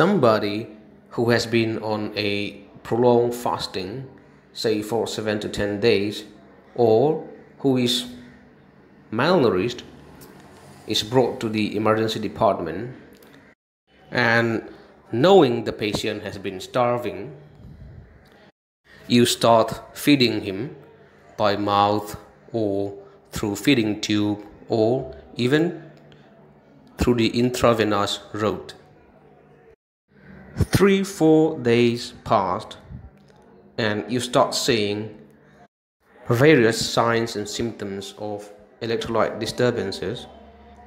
somebody who has been on a prolonged fasting, say for 7 to 10 days, or who is malnourished, is brought to the emergency department and knowing the patient has been starving, you start feeding him by mouth or through feeding tube or even through the intravenous route. Three, four days passed, and you start seeing various signs and symptoms of electrolyte disturbances,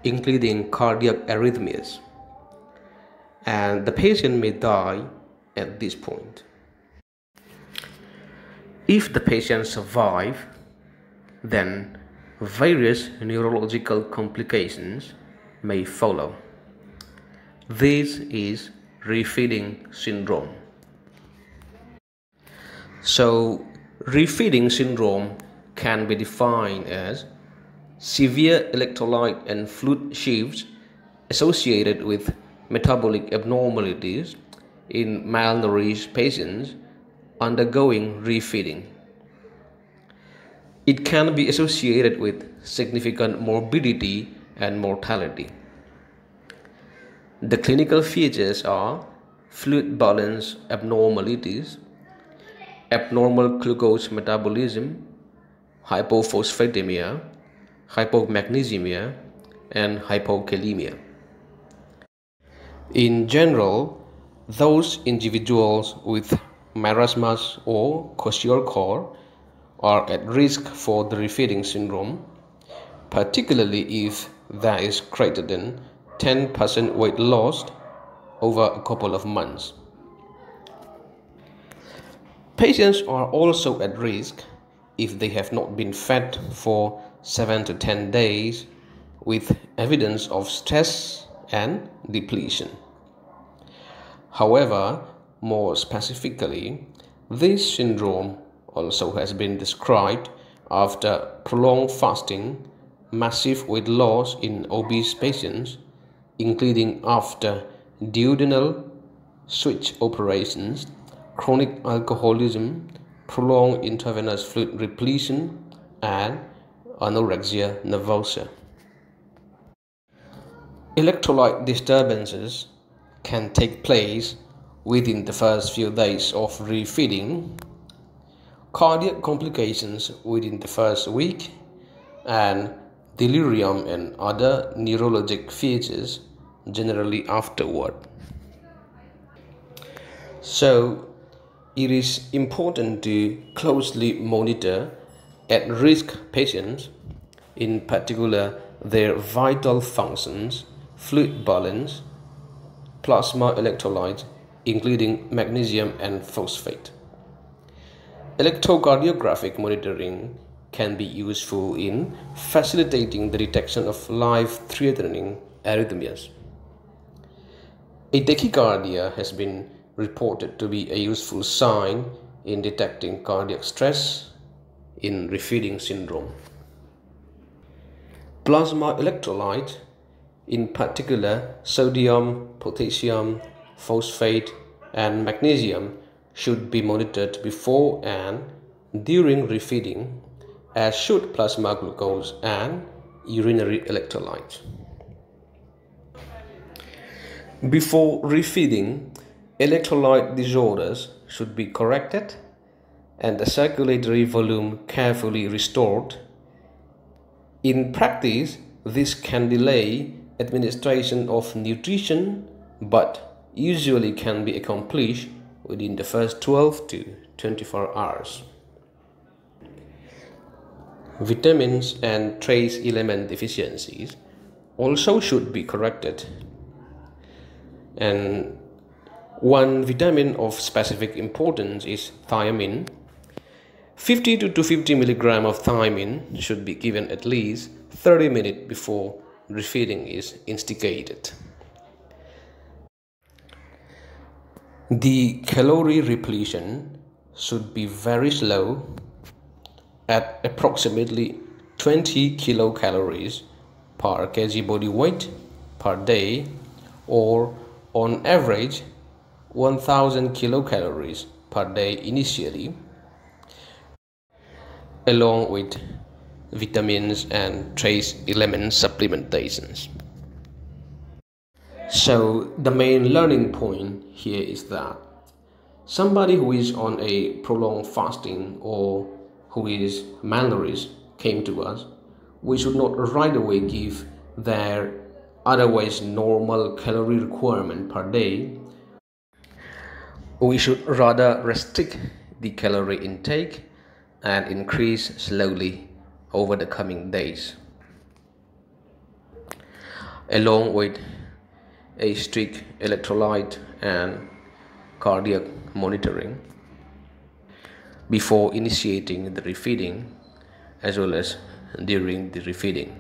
including cardiac arrhythmias. And the patient may die at this point. If the patient survive, then various neurological complications may follow. This is refeeding syndrome. So, refeeding syndrome can be defined as severe electrolyte and fluid shifts associated with metabolic abnormalities in malnourished patients undergoing refeeding. It can be associated with significant morbidity and mortality. The clinical features are fluid balance abnormalities, abnormal glucose metabolism, hypophosphatemia, hypomagnesemia, and hypokalemia. In general, those individuals with marasmus or kwashiorkor are at risk for the refeeding syndrome, particularly if there is greater than 10% weight loss over a couple of months. Patients are also at risk if they have not been fed for 7 to 10 days with evidence of stress and depletion. However, more specifically, this syndrome also has been described after prolonged fasting, massive weight loss in obese patients, including after duodenal switch operations, chronic alcoholism, prolonged intravenous fluid repletion, and anorexia nervosa. Electrolyte disturbances can take place within the first few days of refeeding, cardiac complications within the first week, and delirium and other neurologic features generally afterward. So, it is important to closely monitor at risk patients, in particular their vital functions, fluid balance, plasma electrolytes, including magnesium and phosphate. Electrocardiographic monitoring can be useful in facilitating the detection of life-threatening arrhythmias. A tachycardia has been reported to be a useful sign in detecting cardiac stress in refeeding syndrome. Plasma electrolyte, in particular sodium, potassium, phosphate, and magnesium, should be monitored before and during refeeding, as should plasma glucose and urinary electrolytes. Before refeeding, electrolyte disorders should be corrected and the circulatory volume carefully restored. In practice, this can delay administration of nutrition but usually can be accomplished within the first 12 to 24 hours. Vitamins and trace element deficiencies also should be corrected and one vitamin of specific importance is thiamine. 50 to 250 milligram of thiamine should be given at least 30 minutes before refeeding is instigated. The calorie repletion should be very slow at approximately 20 kilocalories per kg body weight per day or on average 1000 kilocalories per day initially, along with vitamins and trace element supplementations. So, the main learning point here is that somebody who is on a prolonged fasting or who is malnourished came to us, we should not right away give their otherwise normal calorie requirement per day. We should rather restrict the calorie intake and increase slowly over the coming days. Along with a strict electrolyte and cardiac monitoring before initiating the refeeding as well as during the refeeding.